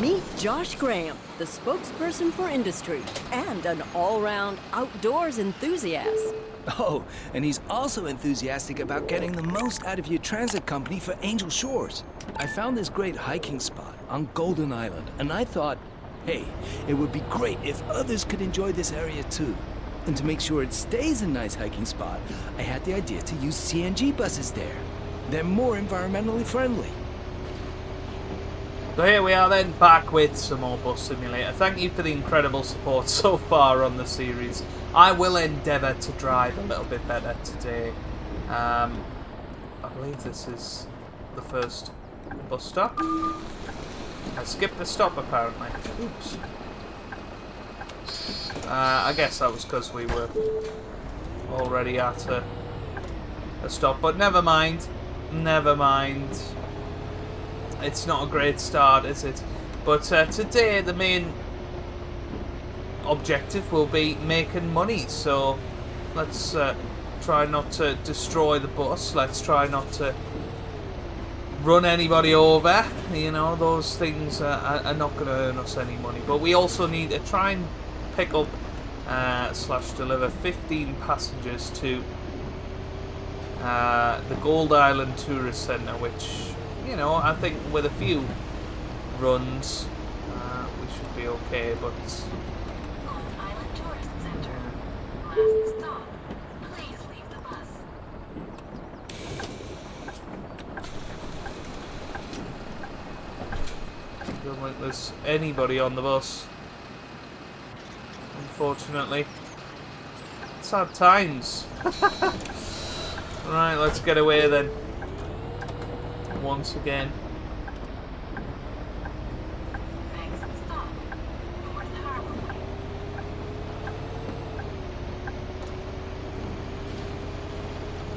Meet Josh Graham, the spokesperson for industry and an all-round outdoors enthusiast. Oh, and he's also enthusiastic about getting the most out of your transit company for Angel Shores. I found this great hiking spot on Golden Island, and I thought, hey, it would be great if others could enjoy this area too. And to make sure it stays a nice hiking spot, I had the idea to use CNG buses there. They're more environmentally friendly. So here we are then, back with some more Bus Simulator. Thank you for the incredible support so far on the series. I will endeavour to drive a little bit better today. Um, I believe this is the first bus stop. I skipped the stop apparently. Oops. Uh, I guess that was because we were already at a, a stop, but never mind. Never mind. It's not a great start, is it? But uh, today the main objective will be making money. So let's uh, try not to destroy the bus. Let's try not to run anybody over. You know, those things are, are not going to earn us any money. But we also need to try and pick up uh, slash deliver 15 passengers to uh, the Gold Island Tourist Centre, which, you know, I think with a few runs, uh, we should be okay. But Gold Island Tourist Center. Last stop. Please leave the bus. Don't think there's anybody on the bus. Unfortunately. Sad times. right, let's get away then. Once again.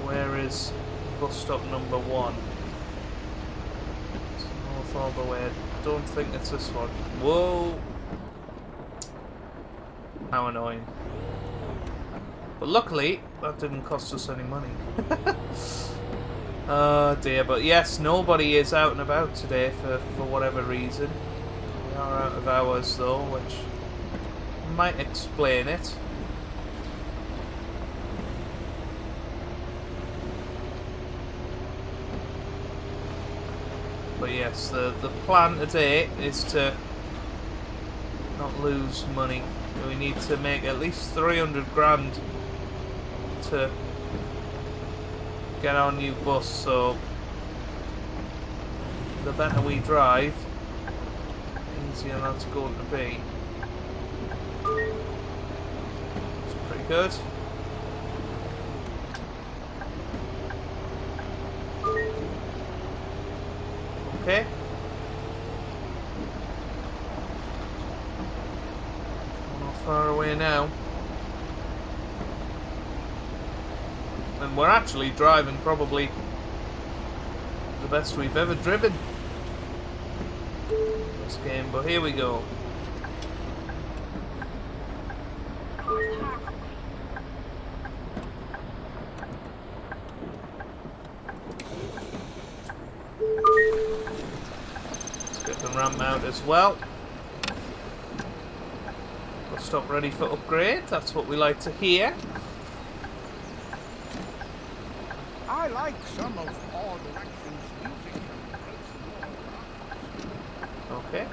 Where is bus stop number one? It's north all the way. I don't think it's this one. Whoa! How annoying. But luckily, that didn't cost us any money. oh dear, but yes, nobody is out and about today for, for whatever reason. We are out of hours though, which might explain it. But yes, the, the plan today is to not lose money. We need to make at least 300 grand to get our new bus, so the better we drive, the easier that's going to be. It's pretty good. Okay. Not far away now. And we're actually driving probably the best we've ever driven this game, but here we go. Let's get the ramp out as well. We'll stop ready for upgrade, that's what we like to hear. I like some of music. Okay.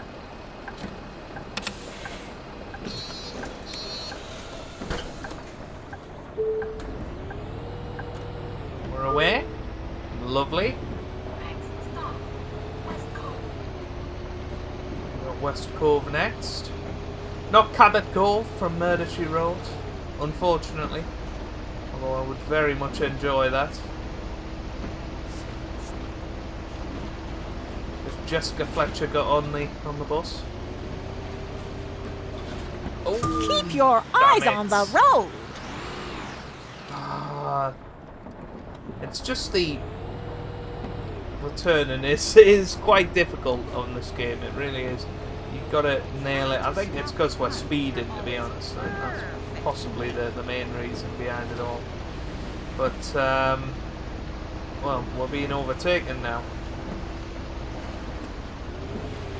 We're away. Lovely. West Cove next. Not Cabot Cove from Murder She Wrote, unfortunately. Although I would very much enjoy that. Jessica Fletcher got on the on the bus. Oh, Keep your eyes it. on the road. Ah, it's just the the turning is is quite difficult on this game. It really is. You've got to nail it. I think it's because we're speeding, to be honest. I think that's possibly the the main reason behind it all. But um, well, we're being overtaken now.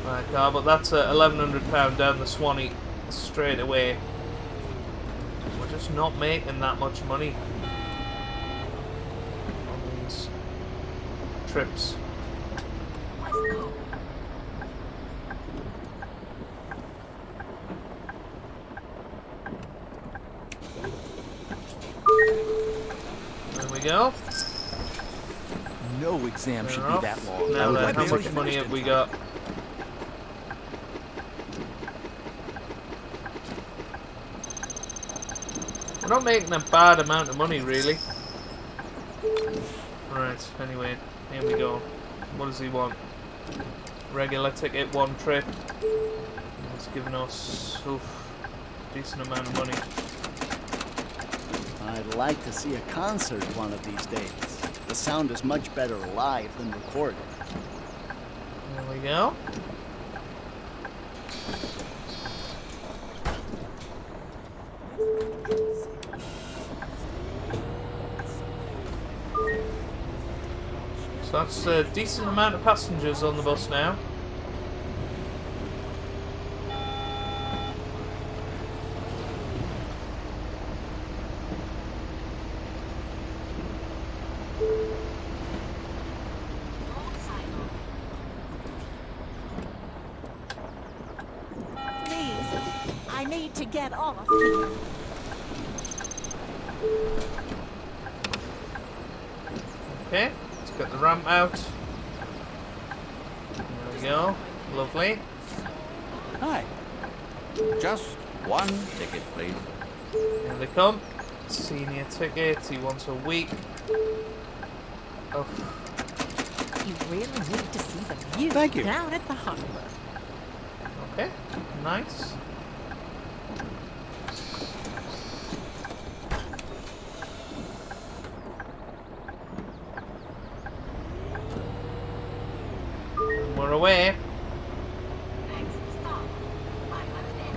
Car, but that's uh, a £1,100 down the Swanee straight away. We're just not making that much money on these trips. Go. There we go. No exam should be that long. Now then, how much money have we got? We're not making a bad amount of money, really. Right, anyway, here we go. What does he want? Regular ticket, one trip. He's giving us oof, decent amount of money. I'd like to see a concert one of these days. The sound is much better live than recorded. There we go. So that's a decent amount of passengers on the bus now. Motorcycle. Please, I need to get off here. Okay, let's get the ramp out. There we go. Lovely. Hi. Just one ticket, please. Here they come. Senior ticket, he wants a week. Oh, You really need to see the view Thank you. down at the harbor. okay, nice. And We're away. Next stop. Island Inn.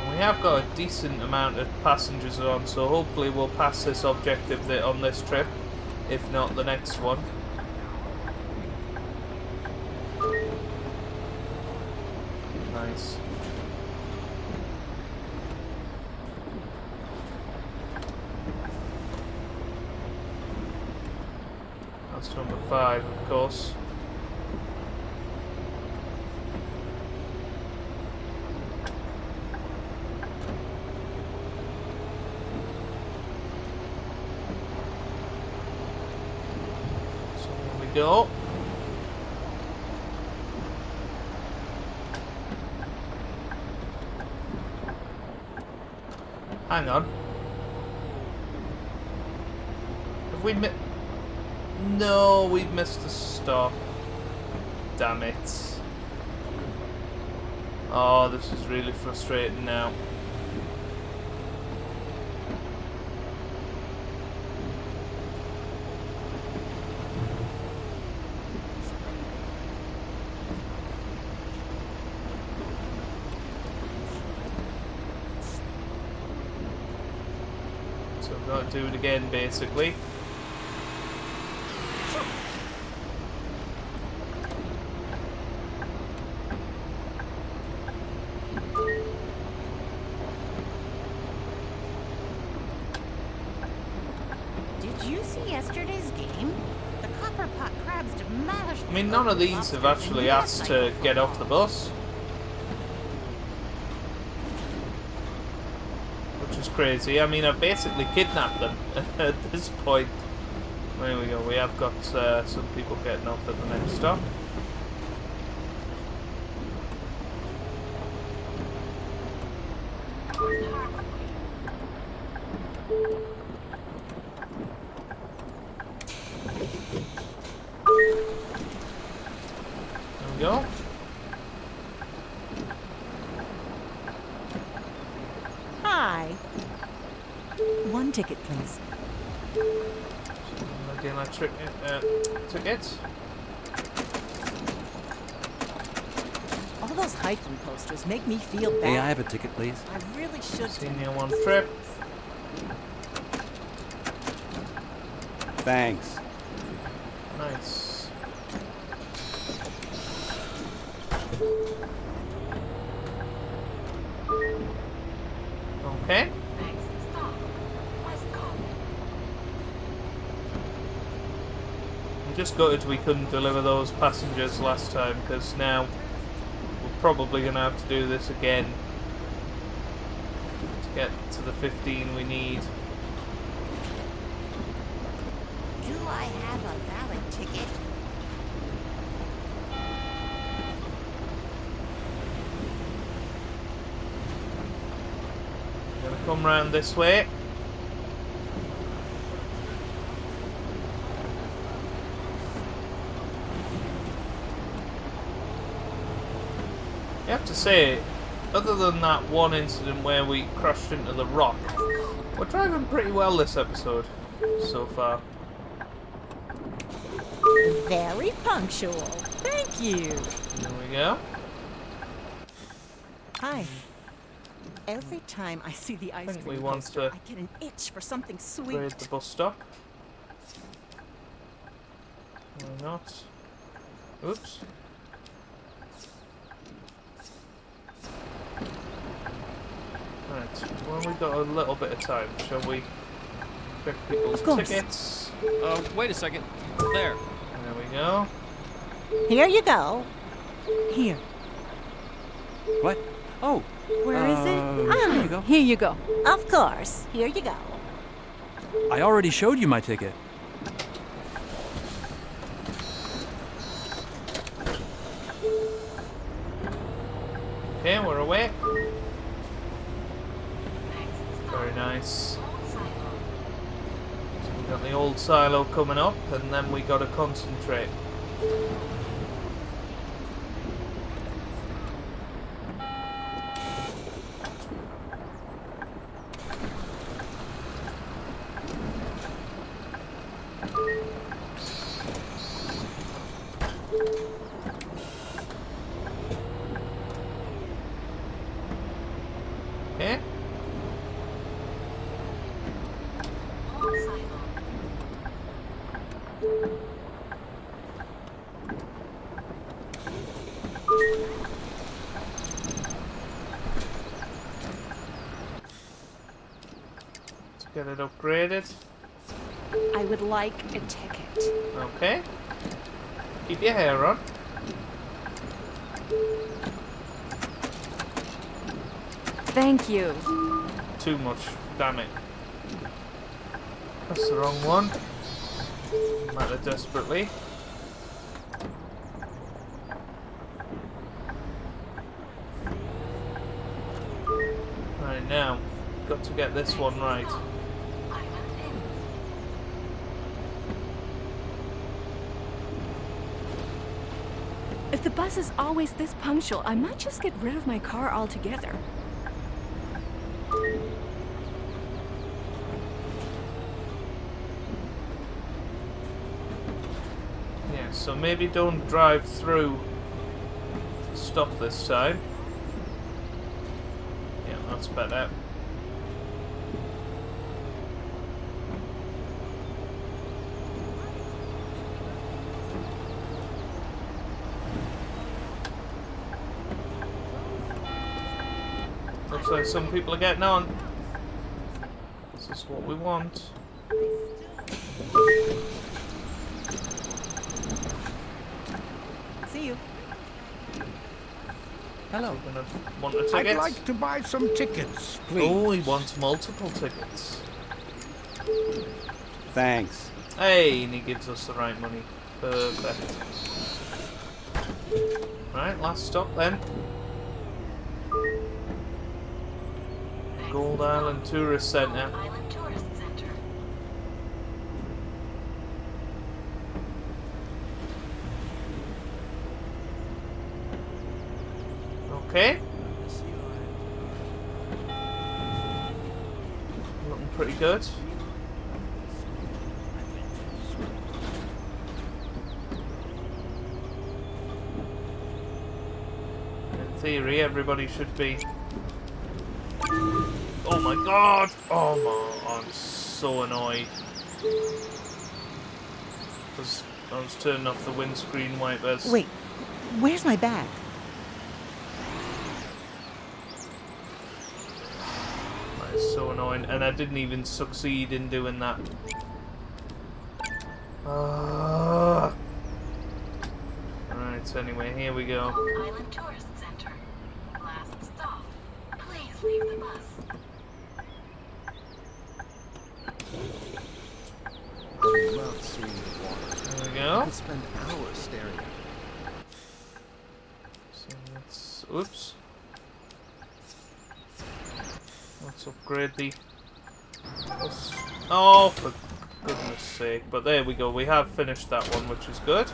And We have got a decent amount of passengers on, so hopefully we'll pass this objective on this trip, if not the next one. Nice. That's number five, of course. So here we go. Hang on. Have we mi- No, we've missed a stop. Damn it. Oh, this is really frustrating now. I've do it again, basically. Did you see yesterday's game? The copper pot crabs demolished. I mean, none of these have actually asked to get off the bus. Which is crazy. I mean, I've basically kidnapped them at this point. There we go. We have got uh, some people getting off at the next stop. There we go. Hi. One ticket, please. Again, my tri- uh, ticket. All those hiking posters make me feel bad. May I have a ticket, please? I really should. Senior one trip. Thanks. Nice. Okay. Next stop, Westcott. I'm just gutted we couldn't deliver those passengers last time because now we're probably going to have to do this again to get to the 15 we need. Do I have a valid ticket? Gonna come round this way. To say, other than that one incident where we crashed into the rock, we're driving pretty well this episode so far. Very punctual. Thank you. There we go. Hi. Every time I see the ice cream want poster, I get an itch for something sweet. the bus stop. Why not? Oops. Right, well we've got a little bit of time, shall we check people's tickets? Uh, wait a second. There. There we go. Here you go. Here. What? Oh. Where is it? uh, Ah, Here you go. Here you go. Of course. Here you go. I already showed you my ticket. Okay, we're away. Next Very nice. stop, Silo. So we got the old silo coming up, and then we got to concentrate. Get it upgraded. I would like a ticket. Okay. Keep your hair on. Thank you. Too much. Damn it. That's the wrong one. Matter desperately. Right now, got to get this one right. If the bus is always this punctual, I might just get rid of my car altogether. Yeah, so maybe don't drive through. Stop this time. Yeah, that's better. Looks like some people are getting on. This is what we want. See you. Hello. Gonna want a ticket? I'd like to buy some tickets, please. Oh, he wants multiple tickets. Thanks. Hey, and he gives us the right money. Perfect. Right, last stop then. Gold Island Tourist Centre. Island Tourist Center. Okay. Looking pretty good. In theory, everybody should be my god! Oh my, I'm so annoyed. Because I was turning off the windscreen wipers. Wait, where's my bag? That is so annoying, and I didn't even succeed in doing that. Ah. Uh... Alright, so anyway, here we go. Island Tourist Center. Last stop. Please leave the bus. Love seeing the water. There we I go. could spend hours staring at it. So let's. Oops. Let's upgrade the. let's- Oh, for goodness sake. But there we go. We have finished that one, which is good.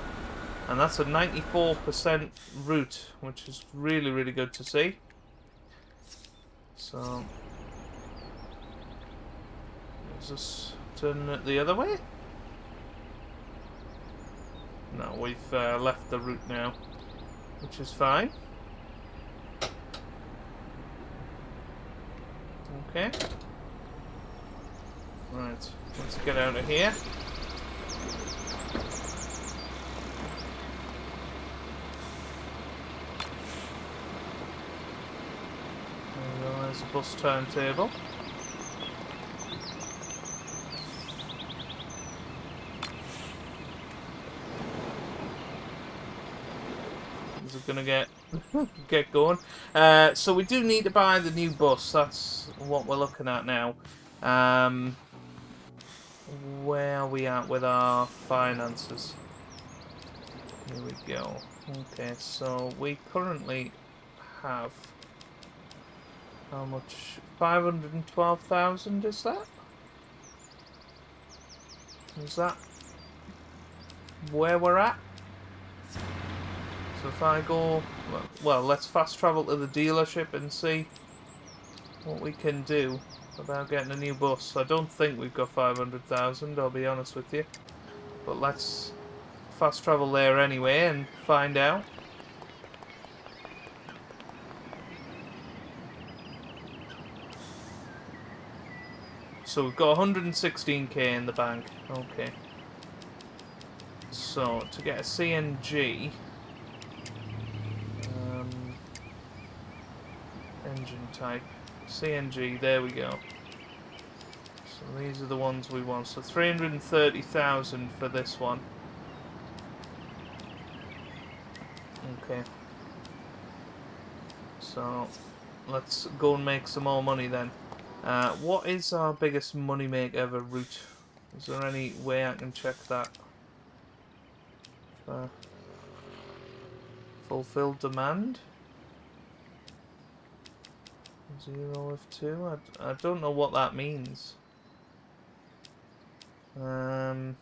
And that's a 94% route, which is really, really good to see. So. Is this turn it the other way? No, we've uh, left the route now, which is fine. Okay. Right, let's get out of here. There's a bus timetable. Is it gonna get get going? Uh, so we do need to buy the new bus. That's what we're looking at now. Um, where are we at with our finances? Here we go. Okay, so we currently have how much? Five hundred and twelve thousand. Is that? Is that where we're at? So if I go, well, let's fast travel to the dealership and see what we can do about getting a new bus. I don't think we've got 500,000, I'll be honest with you. But let's fast travel there anyway and find out. So we've got 116k in the bank. Okay. So to get a CNG, engine type, CNG. There we go. So these are the ones we want. So 330,000 for this one. Okay. So let's go and make some more money then. Uh, what is our biggest money make ever route? Is there any way I can check that? Uh, fulfill demand? Zero of two? I, I don't know what that means. Um,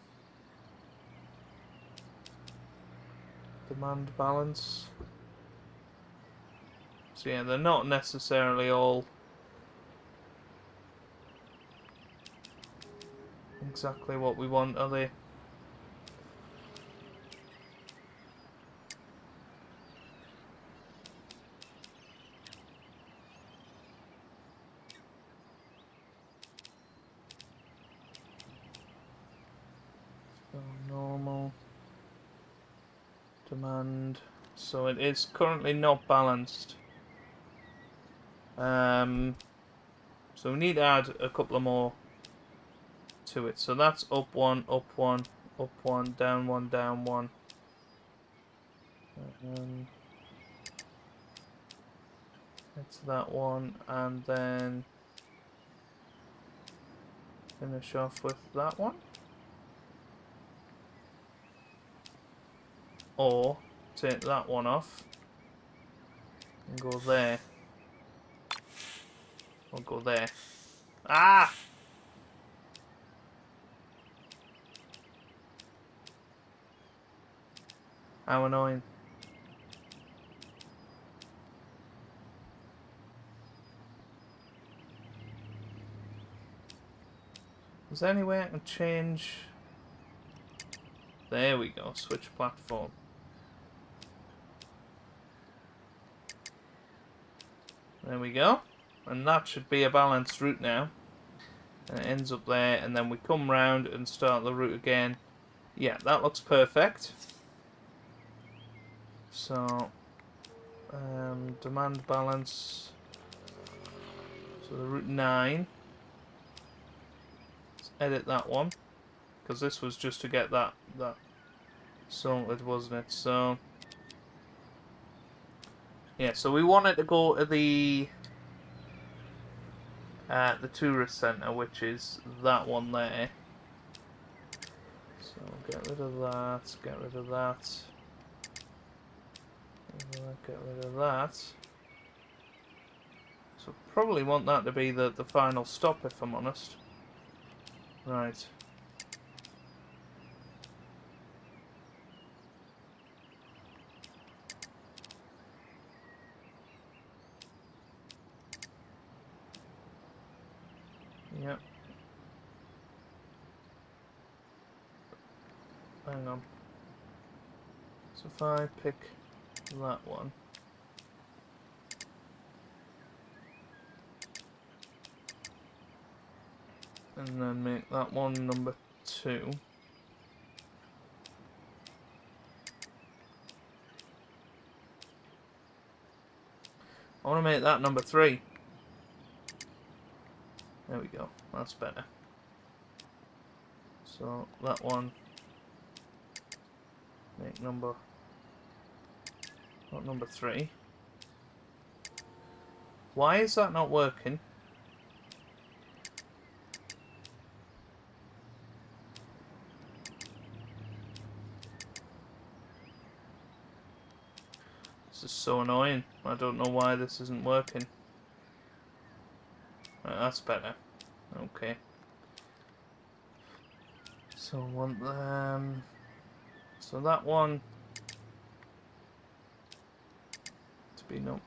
demand balance. So yeah, they're not necessarily all exactly what we want, are they? So normal demand. So it is currently not balanced. Um, so we need to add a couple of more to it. So that's up one, up one, up one, down one, down one. Um, that's that one, and then finish off with that one. Or take that one off and go there. Or go there. Ah! How annoying. Is there any way I can change... There we go, switch platform. There we go. And that should be a balanced route now. And it ends up there, and then we come round and start the route again. Yeah, that looks perfect. So, um, demand balance. So the route 9. Let's edit that one. Because this was just to get that, that sorted, wasn't it? So... Yeah, so we wanted to go to the... Uh, the tourist centre, which is that one there. So get rid of that, get rid of that. Get rid of that. So probably want that to be the, the final stop if I'm honest. Right. Yep. Hang on. So if I pick that one. And then make that one number two. I want to make that number three. There we go. That's better. So that one make number not number three. Why is that not working? This is so annoying. I don't know why this isn't working. Right, that's better. Okay. So want um so that one to be no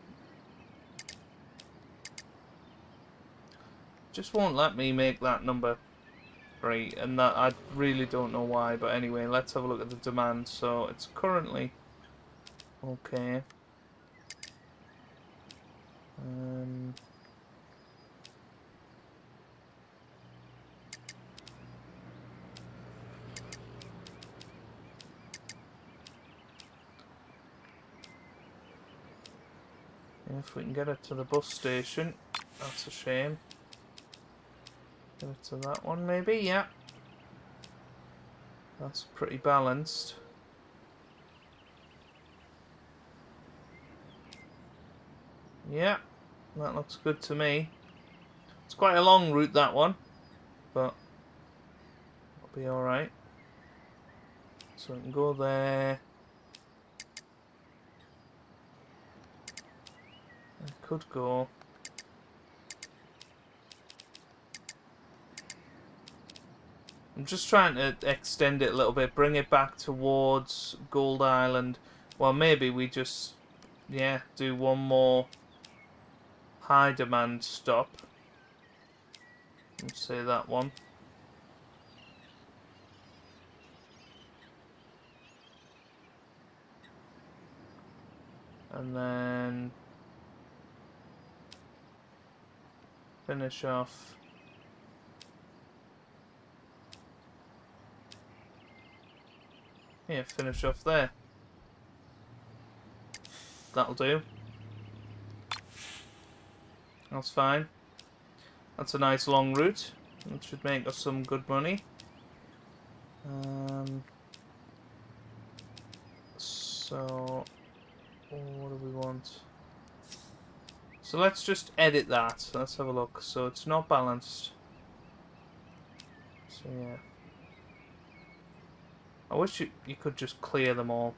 just won't let me make that number three and that I really don't know why but anyway let's have a look at the demand so it's currently okay um If we can get it to the bus station, that's a shame. Get it to that one maybe, yeah. That's pretty balanced. Yeah, that looks good to me. It's quite a long route that one, but it'll be alright. So we can go there. I could go. I'm just trying to extend it a little bit, bring it back towards Gold Island. Well, maybe we just, yeah, do one more high demand stop. Let's say that one. And then finish off. Yeah finish off there. That'll do. That's fine. That's a nice long route. That should make us some good money. Um, so what do we want so let's just edit that. Let's have a look. So it's not balanced. So yeah. I wish you, you could just clear them all.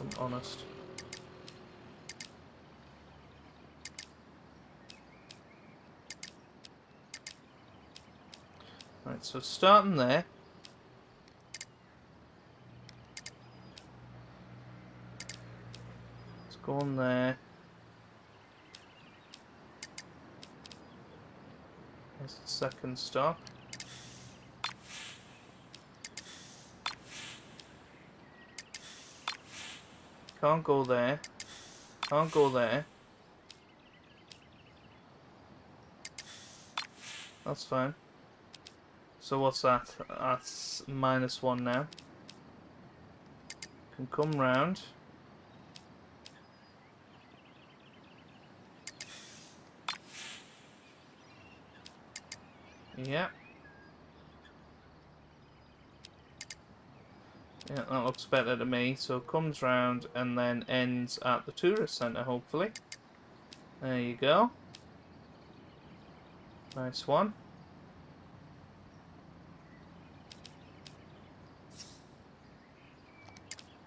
I'm honest. Right, so starting there. Let's go on there. There's the second stop. Can't go there. Can't go there. That's fine. So what's that? That's minus one now. Can come round. Yeah. Yeah, that looks better to me. So comes round and then ends at the tourist centre, hopefully. There you go. Nice one.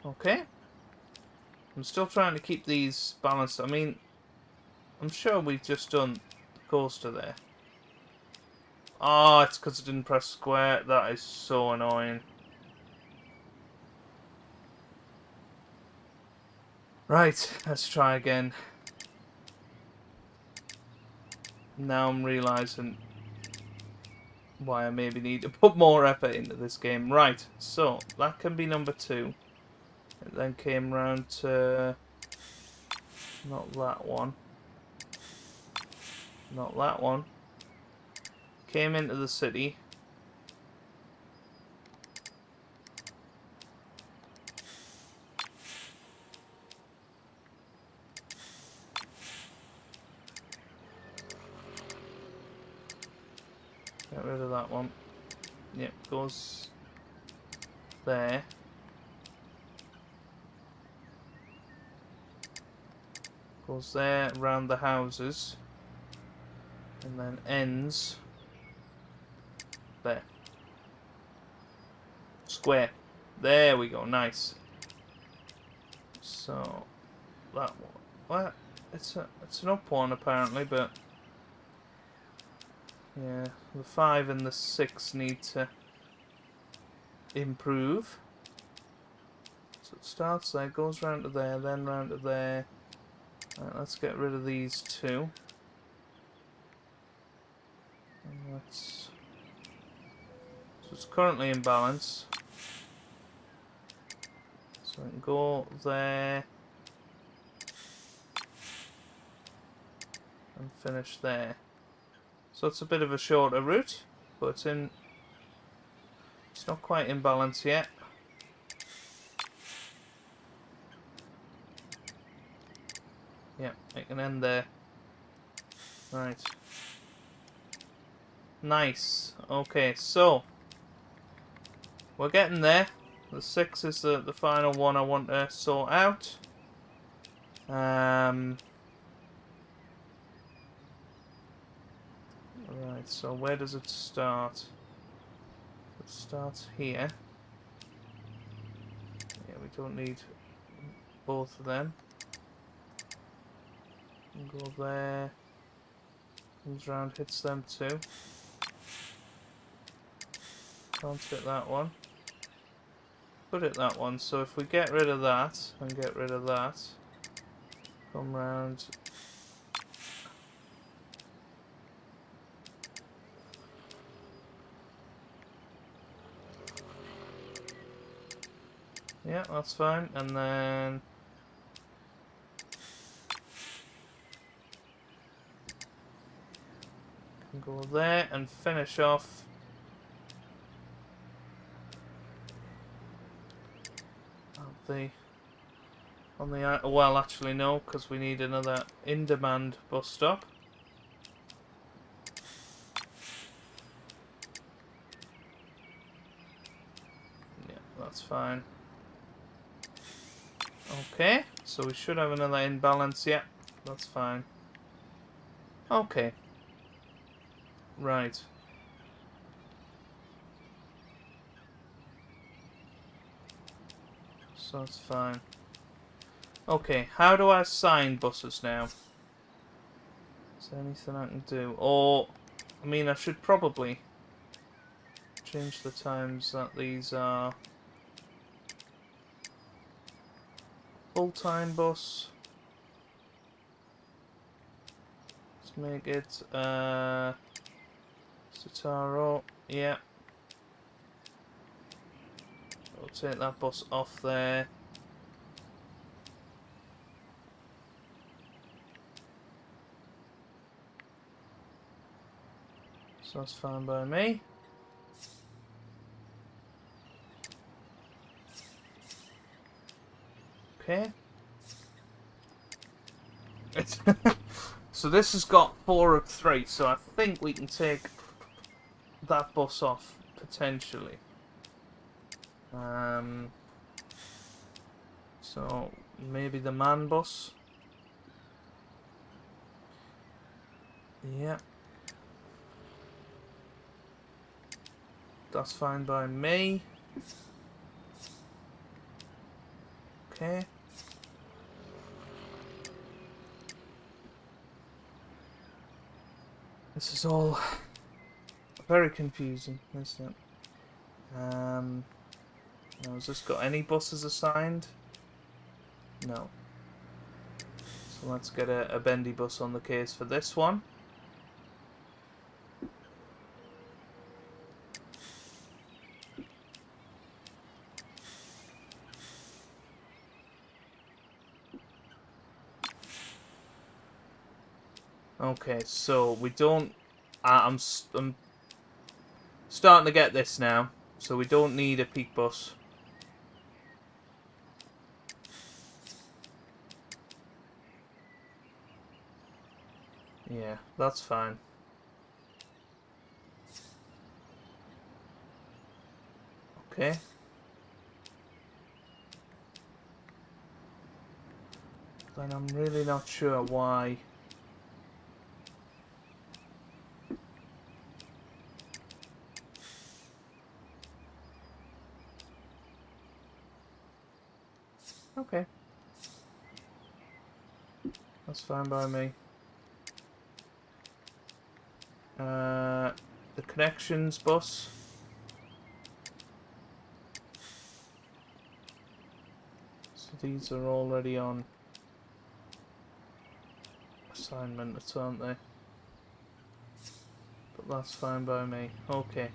Okay. I'm still trying to keep these balanced. I mean, I'm sure we've just done the coaster there. Oh, it's because I didn't press square. That is so annoying. Right, let's try again. Now I'm realising why I maybe need to put more effort into this game. Right, so that can be number two. It then came round to not that one. Not that one. Came into the city. Get rid of that one. Yep, goes there. Goes there, around the houses. And then ends there. Square. There we go, nice. So, that one. What? It's, a, it's an up one apparently, but... Yeah, the 5 and the 6 need to improve. So it starts there, goes round to there, then round to there. Right, let's get rid of these two. And let's... So it's currently in balance. So we can go there. And finish there. So it's a bit of a shorter route, but it's in... It's not quite in balance yet. Yeah, it can end there. Right. Nice. Okay, so we're getting there. The six is the, the final one I want to sort out. Um, right, so where does it start? It starts here. Yeah, we don't need both of them. Go there. Comes round, hits them too. Can't hit that one. Put it that one. So if we get rid of that and get rid of that, come round. Yeah, that's fine. And then go there and finish off the on the uh, well actually no because we need another in-demand bus stop. Yeah that's fine. Okay so we should have another imbalance yeah that's fine. Okay. Right so that's fine. Okay, how do I assign buses now? Is there anything I can do? Or, I mean, I should probably change the times that these are. Full-time bus. Let's make it, uh, Setra, yeah. We'll take that bus off there. So that's fine by me. Okay. so this has got four of three, so I think we can take that bus off potentially. Um. So maybe the man bus. Yeah. That's fine by me. Okay. This is all very confusing, isn't it? Um, now, has this got any buses assigned? No. So let's get a, a bendy bus on the case for this one. Okay, so we don't. I I'm I'm starting to get this now. So we don't need a peak bus. Yeah, that's fine. Okay. Then I'm really not sure why. Okay. That's fine by me. Uh, the connections bus. So these are already on assignment, aren't they? But that's fine by me. Okay.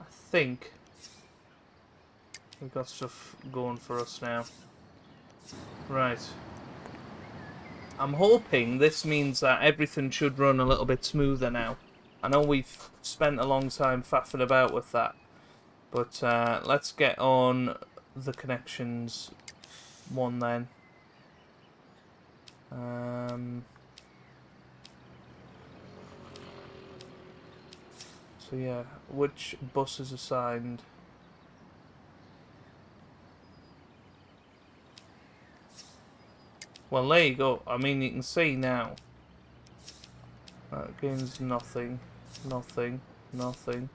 I think we've got stuff going for us now. Right. I'm hoping this means that everything should run a little bit smoother now. I know we've spent a long time faffing about with that, but uh, let's get on the connections one then. Um, so yeah, which bus is assigned? Well, there you go. I mean, you can see now. That gains nothing, nothing, nothing,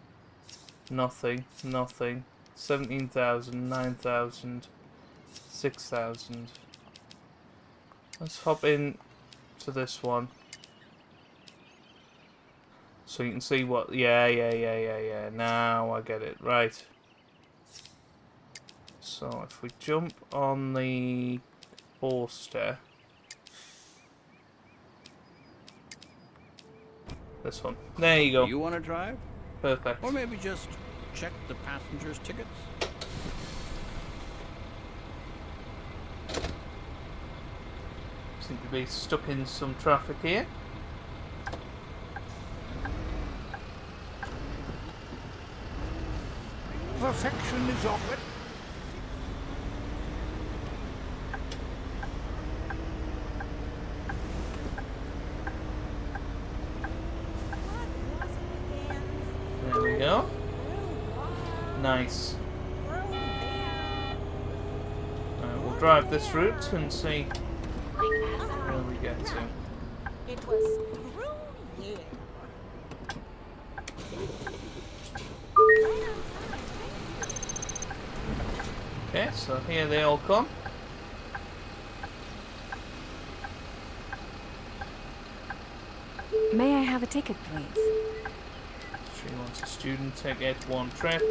nothing, nothing. 17,000, 9,000, 6,000. Let's hop in to this one. So you can see what... Yeah, yeah, yeah, yeah, yeah. Now I get it. Right. So if we jump on the poster... This one. There you go. You want to drive? Perfect. Or maybe just check the passengers' tickets? Seem to be stuck in some traffic here. Perfection is offered. There we go. Nice. Alright, we'll drive this route and see where we get to. It was brilliant. Okay, so here they all come. May I have a ticket, please? She wants a student ticket, one trip.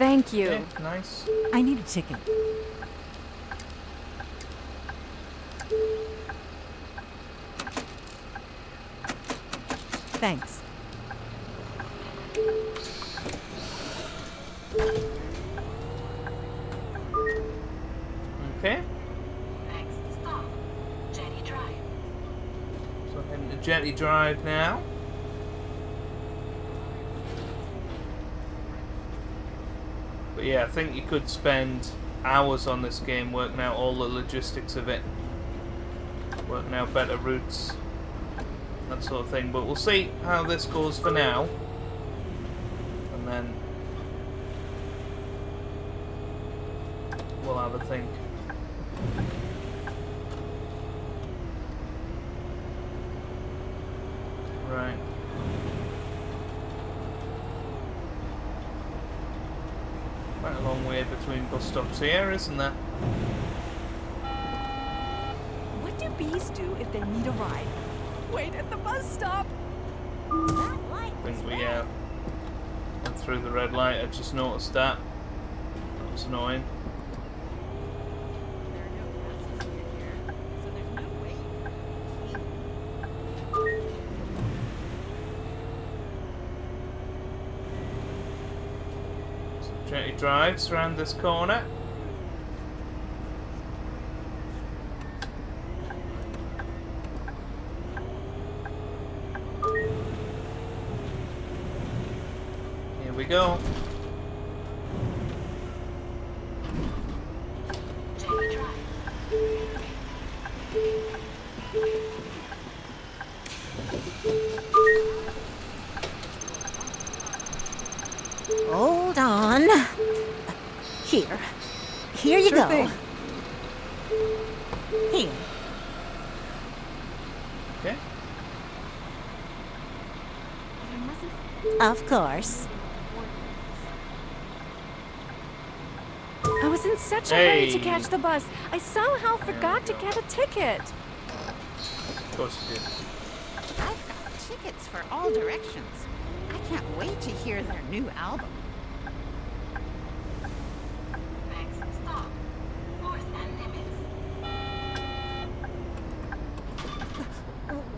Thank you. Okay, nice. I need a ticket. Thanks. Okay, Next stop, Jetty Drive. so heading to Jetty Drive now. Yeah, I think you could spend hours on this game working out all the logistics of it. Working out better routes. that sort of thing. But we'll see how this goes for now. And then we'll have a think. Right. Quite a long between stops here, isn't there? What do bees do if they need a ride? Wait at the bus stop. I think we uh, went through the red light. I just noticed that. That was annoying. There are no passes near here, so there's no way you can So drives around this corner. Here we go. Catch the bus. I somehow forgot to get a ticket. Of course you did. I've got tickets for all directions. I can't wait to hear their new album. Next stop. Fourth and Nimitz.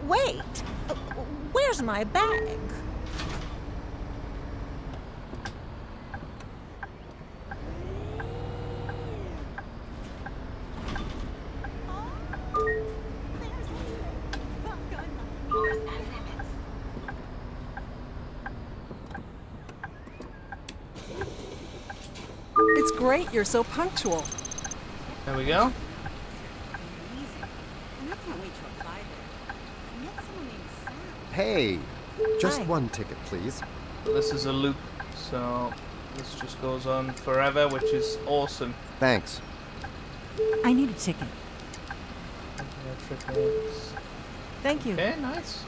Wait. Where's my bag? Great you're so punctual. There we go. And I can't wait to apply there. I met someone named Sam. Hey, just Hi. one ticket, please. This is a loop, so this just goes on forever, which is awesome. Thanks. I need a ticket. Thank you. Okay, nice.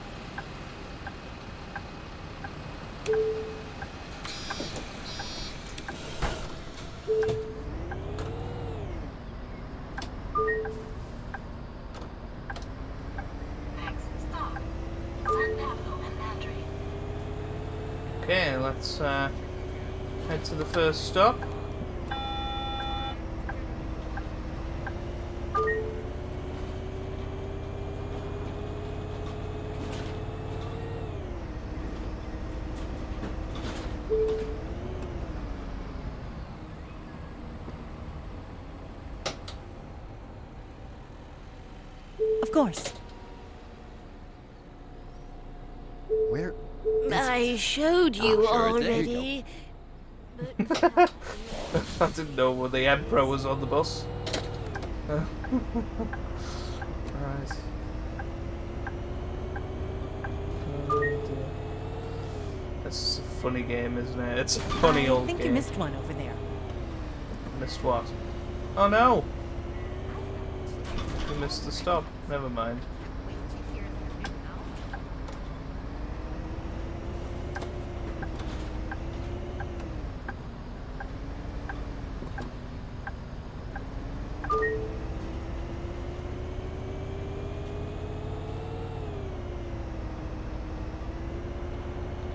First stop. Of course. Where? I showed you Oh, sure, there you go. already. I didn't know when the Emperor was on the bus. right. Is a funny game, isn't it? It's a funny old game. I think game. you missed one over there. Missed what? Oh no! You missed the stop. Never mind. Wait to hear their new album.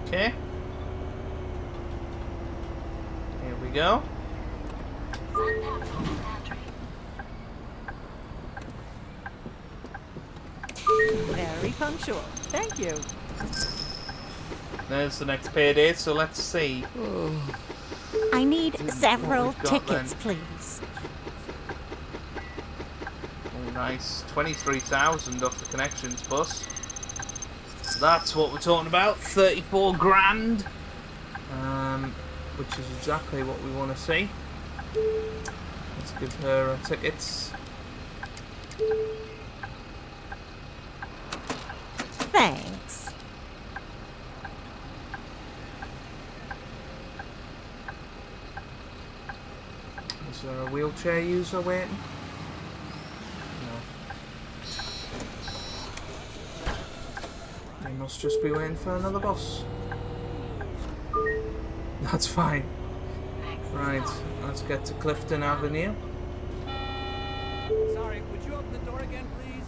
Okay. Here we go. San Pablo and Landry. Very punctual. Thank you. The next payday, so let's see. I need several tickets, then. please. Oh, nice. 23,000 off the connections bus. That's what we're talking about. 34 grand. Um, which is exactly what we want to see. Let's give her our tickets. Thanks. Is there a wheelchair user waiting? No. They must just be waiting for another bus. That's fine. Right, let's get to Clifton Avenue. Sorry, would you open the door again, please?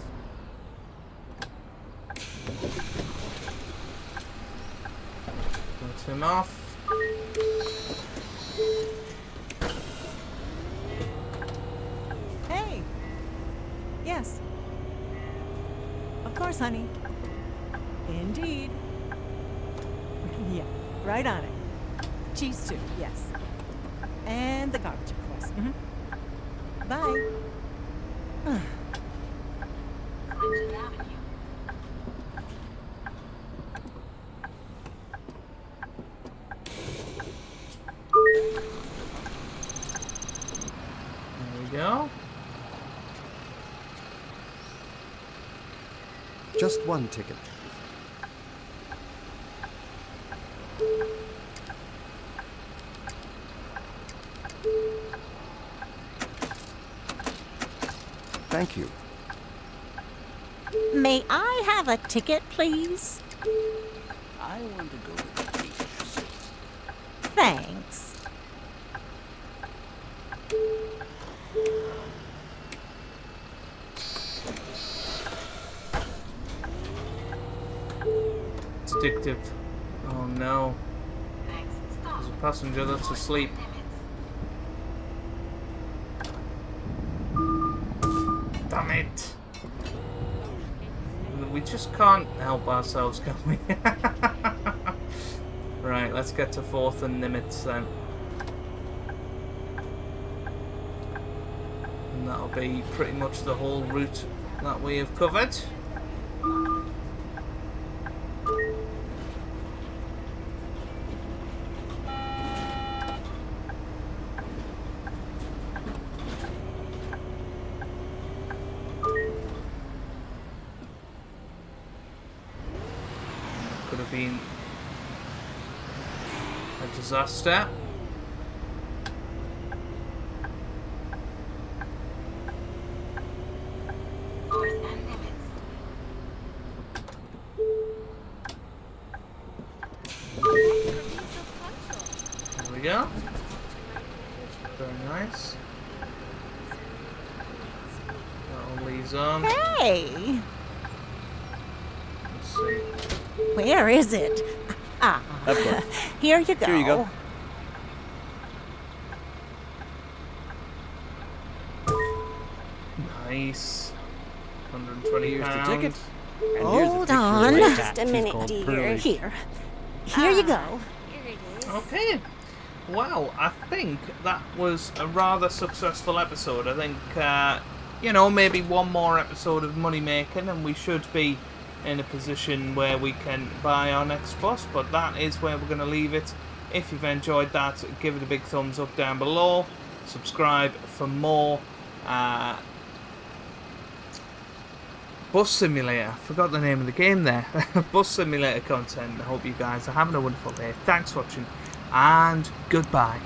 Let him off. Hey. Yes. Of course, honey. Indeed. yeah, right on it. Cheese too, yes. And the garbage, of course. Mm -hmm. Bye. There we go. Just one ticket. Thank you. May I have a ticket, please? I want to go to the beach. Thanks. It's addictive. Oh no. There's a passenger that's asleep. Can't help ourselves, can we? right, let's get to Fourth and Nimitz then. And that'll be pretty much the whole route that we have covered. Could have been a disaster. Fourth and Nimitz. There we go. Very nice. That'll leads on. Hey, Let's see. where is it? Ah, Of course. Here you go. Here you go. Nice. 120 Here's the pound. ticket. And Hold picture of on. my Just a minute, called dear. Pearly. Here. Here you go. Here it is. Okay. Well, I think that was a rather successful episode. I think, uh, you know, maybe one more episode of Money Making, and we should be in a position where we can buy our next bus. But that is where we're going to leave it. If you've enjoyed that, give it a big thumbs up down below. Subscribe for more. Uh, Bus Simulator. I forgot the name of the game there. Bus Simulator content. I hope you guys are having a wonderful day. Thanks for watching and goodbye.